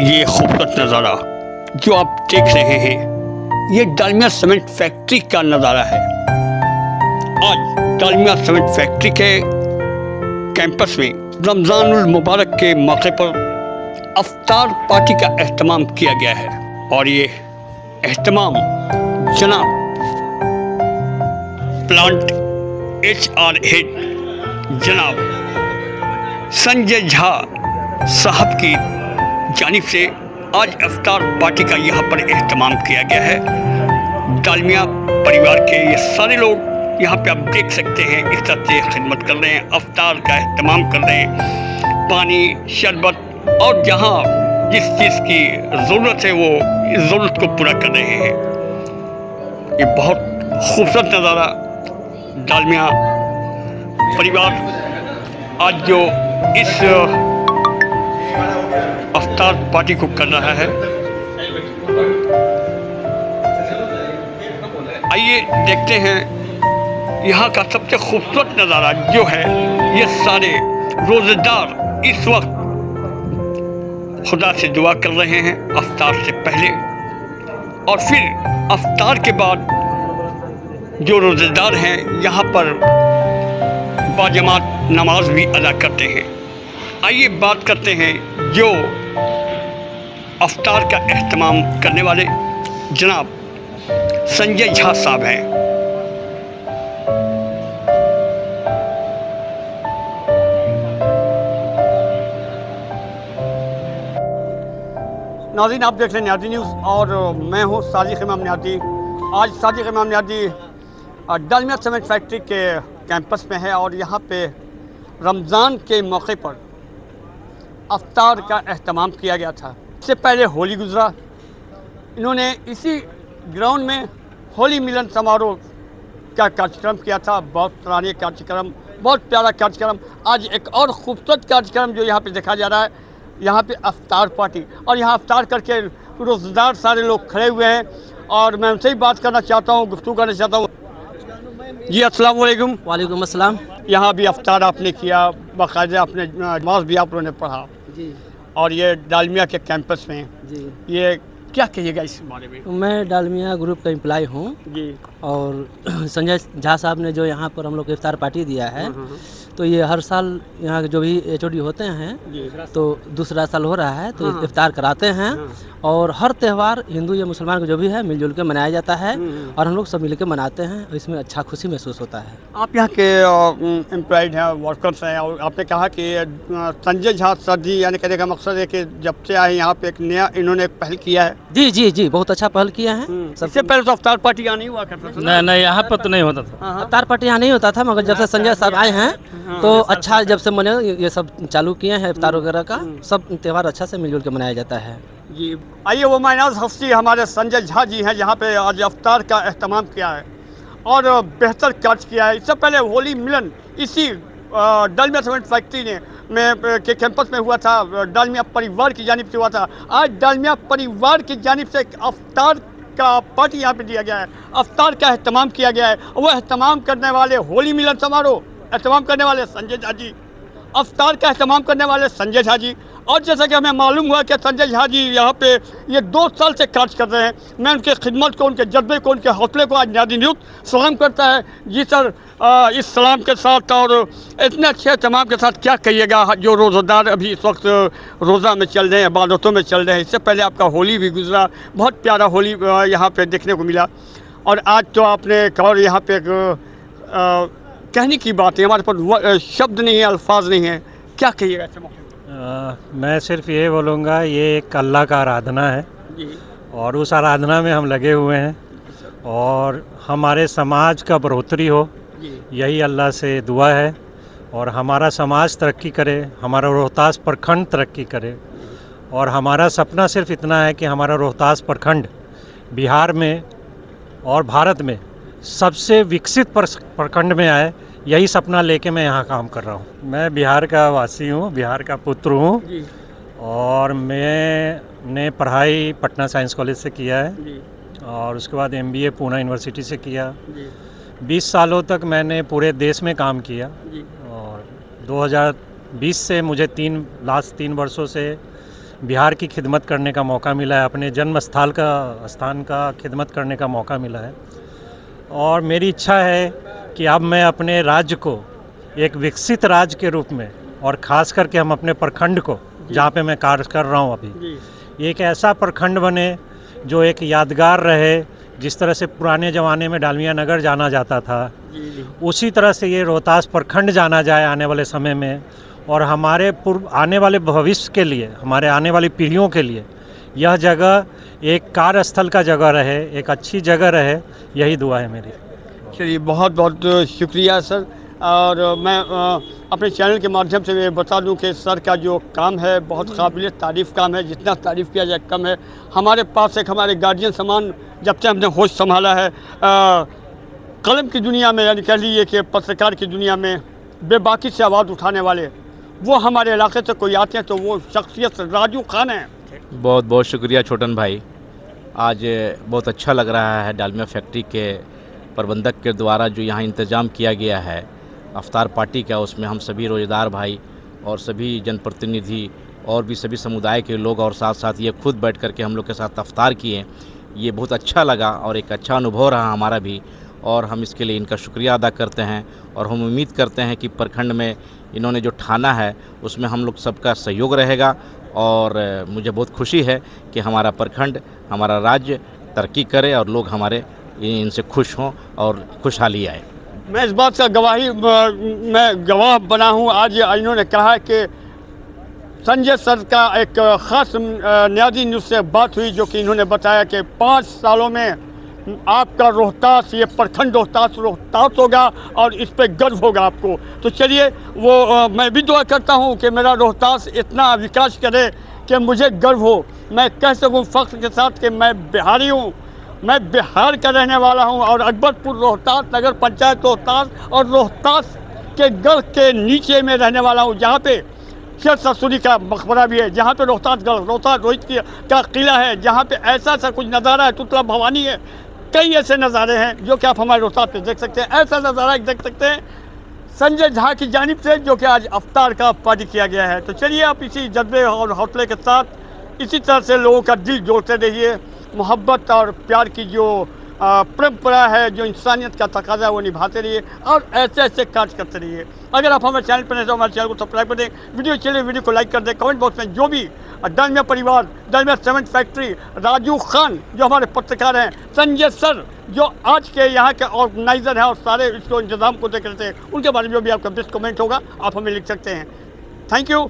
ये खूबसूरत नज़ारा जो आप देख रहे हैं, ये डालमिया सीमेंट फैक्ट्री का नज़ारा है। आज डालमिया सीमेंट फैक्ट्री के कैंपस में रमज़ानुल मुबारक के मौके पर अफ्तार पार्टी का अहतमाम किया गया है। और ये अहतमाम जनाब प्लांट एच आर हेड जनाब संजय झा साहब की जानिब से आज अफ्तार पार्टी का यहाँ पर अहतमाम किया गया है। डालमिया परिवार के ये सारे लोग यहाँ पे आप देख सकते हैं, इस तरह से खिदमत कर रहे हैं, अफ्तार का अहतमाम कर रहे हैं। पानी, शरबत और जहाँ जिस चीज़ की ज़रूरत है वो इस ज़रूरत को पूरा कर रहे हैं। ये बहुत खूबसूरत नज़ारा डालमिया परिवार आज जो इस अफ्तार पार्टी को कर रहा है। आइए देखते हैं, यहाँ का सबसे खूबसूरत नज़ारा जो है, ये सारे रोज़ेदार इस वक्त खुदा से दुआ कर रहे हैं, अफ्तार से पहले। और फिर अफ्तार के बाद जो रोज़ेदार हैं, यहाँ पर बाजमात नमाज़ भी अदा करते हैं। आइए बात करते हैं जो अफ्तार का अहतमाम करने वाले जनाब संजय झा साहब हैं। नाजीन, आप देख रहे हैं न्यादी न्यूज़ और मैं हूँ साजिक इमाम न्यादी आज साजिक इमाम न्यादी डालमिया सीमेंट फैक्ट्री के कैंपस में है और यहाँ पे रमज़ान के मौके पर अफ्तार का अहतमाम किया गया था। इससे पहले होली गुजरा। इन्होंने इसी ग्राउंड में होली मिलन समारोह का कार्यक्रम किया था। बहुत सराहनीय कार्यक्रम बहुत प्यारा कार्यक्रम। आज एक और खूबसूरत कार्यक्रम जो यहाँ पे देखा जा रहा है यहाँ पे अफ्तार पार्टी। और यहाँ अफ्तार करके रोज़ेदार सारे लोग खड़े हुए हैं। और मैं उनसे ही बात करना चाहता हूँ गुफ्तू करना चाहता हूँ। जी अस्सलाम वालेकुम वालेकुम अस्सलाम। यहाँ भी अफ्तार आपने किया बाकायदा आपने नमाज़ भी आप लोगों ने पढ़ा। जी। और ये डालमिया के कैंपस में। जी। ये क्या कहिएगा इस बारे में? मैं डालमिया ग्रुप का इम्प्लाई हूँ। जी। और संजय झा साहब ने जो यहाँ पर हम लोग को इफ्तार पार्टी दिया है। तो ये हर साल यहाँ के जो भी एचओडी होते हैं तो दूसरा साल हो रहा है तो हाँ। इफ्तार कराते हैं। और हर त्यौहार हिंदू या मुसलमान का जो भी है मिलजुल के मनाया जाता है हम्म। और हम लोग सब मिल के मनाते हैं और इसमें अच्छा खुशी महसूस होता है। आप यहाँ के एम्प्लॉयड हैं वर्कर्स हैं और आपने कहा कि संजय झा सर जी यानी कहने का मकसद है कि जब से आए यहाँ पे एक नया इन्होंने एक पहल किया है। जी जी जी बहुत अच्छा पहल किया है। सबसे पहले तो अफ्तार पार्टी यहाँ नहीं हुआ करता था नहीं नहीं यहाँ पर तो नहीं होता था। हाँ, हाँ। अवतार पार्टी यहाँ नहीं होता था मगर जब से संजय साहब आए हैं तो अच्छा जब से मैंने ये- सब चालू किए हैं इफ्तार वगैरह का सब त्यौहार अच्छा से मिलजुल के मनाया जाता है। जी आइए वो मायनाज हस्ती हमारे संजय झा जी हैं जहाँ पे आज अफ्तार का अहतमाम किया है। और बेहतर कार्य किया है। इससे पहले होली मिलन इसी डालमिया सीमेंट फैक्ट्री ने में के कैंपस में हुआ था डालमिया परिवार की जानब से हुआ था। आज डालमिया परिवार की जानब से एक अफ्तार का पार्टी यहाँ पे दिया गया है। अफ्तार का अहतमाम किया गया है। वो अहतमाम करने वाले होली मिलन समारोह अहतमाम करने वाले संजय झा जी अफ्तार का अहतमाम करने वाले संजय झा जी। और जैसा कि हमें मालूम हुआ कि संजय झा जी यहाँ पे ये दो साल से कार्य कर रहे हैं। मैं उनके खिदमत को उनके जज्बे को उनके हौसले को आज नादी नियुक्त सलाम करता है। जी सर आ, इस सलाम के साथ और इतने अच्छे तमाम के साथ क्या कहिएगा? जो रोज़ेदार अभी इस वक्त रोज़ा में चल रहे हैं इबादतों में चल रहे हैं इससे पहले आपका होली भी गुजरा बहुत प्यारा होली यहाँ पर देखने को मिला। और आज तो आपने एक और यहाँ पे एक आ, कहने की बात है हमारे पास शब्द नहीं है अल्फाज नहीं है। क्या कहिएगा ऐसे मौके पर? मैं सिर्फ़ ये बोलूँगा ये एक अल्लाह का आराधना है। और उस आराधना में हम लगे हुए हैं। और हमारे समाज का बढ़ोतरी हो यही अल्लाह से दुआ है। और हमारा समाज तरक्की करे हमारा रोहतास प्रखंड तरक्की करे। और हमारा सपना सिर्फ़ इतना है कि हमारा रोहतास प्रखंड बिहार में और भारत में सबसे विकसित प्रखंड में आए यही सपना लेके मैं यहाँ काम कर रहा हूँ। मैं बिहार का वासी हूँ बिहार का पुत्र हूँ और मैंने पढ़ाई पटना साइंस कॉलेज से किया है और उसके बाद एमबीए पूना यूनिवर्सिटी से किया। जी। 20 सालों तक मैंने पूरे देश में काम किया जी। और 2020 से मुझे तीन लास्ट तीन वर्षों से बिहार की खिदमत करने का मौका मिला है। अपने जन्म स्थल का स्थान का खिदमत करने का मौका मिला है। और मेरी इच्छा है कि अब मैं अपने राज्य को एक विकसित राज्य के रूप में और ख़ास करके हम अपने प्रखंड को जहाँ पे मैं कार्य कर रहा हूँ अभी एक ऐसा प्रखंड बने जो एक यादगार रहे जिस तरह से पुराने ज़माने में डालमिया नगर जाना जाता था उसी तरह से ये रोहतास प्रखंड जाना जाए आने वाले समय में और हमारे पूर्व आने वाले भविष्य के लिए हमारे आने वाली पीढ़ियों के लिए यह जगह एक कार्यस्थल का जगह रहे एक अच्छी जगह रहे यही दुआ है मेरी। चलिए बहुत बहुत शुक्रिया सर। और मैं अपने चैनल के माध्यम से मैं बता दूँ कि सर का जो काम है बहुत काबिल तारीफ़ काम है जितना तारीफ़ किया जाए कम है। हमारे पास एक हमारे गार्जियन समान जब से हमने होश संभाला है कलम की दुनिया में यानी कह लीजिए कि पत्रकार की दुनिया में बेबाकी से आवाज़ उठाने वाले वो हमारे इलाके से कोई आते हैं तो वो शख्सियत राजू खान हैं। बहुत बहुत शुक्रिया छोटन भाई। आज बहुत अच्छा लग रहा है डालमिया फैक्ट्री के प्रबंधक के द्वारा जो यहाँ इंतज़ाम किया गया है। अफ्तार पार्टी का उसमें हम सभी रोज़ेदार भाई और सभी जनप्रतिनिधि और भी सभी समुदाय के लोग और साथ साथ ये खुद बैठ कर के हम लोग के साथ अफ्तार किए ये बहुत अच्छा लगा और एक अच्छा अनुभव रहा हमारा भी और हम इसके लिए इनका शुक्रिया अदा करते हैं और हम उम्मीद करते हैं कि प्रखंड में इन्होंने जो ठाना है उसमें हम लोग सबका सहयोग रहेगा और मुझे बहुत खुशी है कि हमारा प्रखंड, हमारा राज्य तरक्की करे और लोग हमारे इनसे खुश हों और खुशहाली आए। मैं इस बात का गवाही, मैं गवाह बना हूँ। आज इन्होंने कहा कि संजय सर का एक ख़ास न्याजी न्यूज़ से बात हुई, जो कि इन्होंने बताया कि पाँच सालों में आपका रोहतास ये प्रखंड रोहतास रोहतास होगा और इस पे गर्व होगा आपको। तो चलिए वो अ, मैं भी दुआ करता हूँ कि मेरा रोहतास इतना विकास करे कि मुझे गर्व हो। मैं कह सकूँ फ़ख्र के साथ कि मैं बिहारी हूँ। मैं बिहार का रहने वाला हूँ और अकबरपुर रोहतास नगर पंचायत रोहतास और रोहतास के गढ़ के नीचे में रहने वाला हूँ जहाँ पे शेर ससुरी का मकबरा भी है जहाँ पे रोहतास गढ़ रोहतास रोहित का किला है जहाँ पे ऐसा सा कुछ नज़ारा है तुतला भवानी है कई ऐसे नज़ारे हैं जो कि आप हमारे रोहतास पे देख सकते हैं। ऐसा नज़ारा देख सकते हैं संजय झा की जानब से जो कि आज अवतार का पार्टी किया गया है। तो चलिए आप इसी जज्बे और हौसले के साथ इसी तरह से लोगों का दिल जोड़ते रहिए। मोहब्बत और प्यार की जो आ, परंपरा है जो इंसानियत का तकाजा है वो निभाते रहिए और ऐसे ऐसे कार्य करते रहिए। अगर आप हमारे चैनल पर नहीं तो हमारे चैनल को सब्सक्राइब कर दें। वीडियो चलिए वीडियो को लाइक कर दें। कमेंट बॉक्स में जो भी डालमिया परिवार डालमिया सीमेंट फैक्ट्री राजू खान जो हमारे पत्रकार हैं, संजय सर जो आज के यहाँ के ऑर्गेनाइजर हैं और सारे इसको इंतज़ाम को देख रहे थे, उनके बारे में जो भी आपका बेस्ट कमेंट होगा, आप हमें लिख सकते हैं। Thank you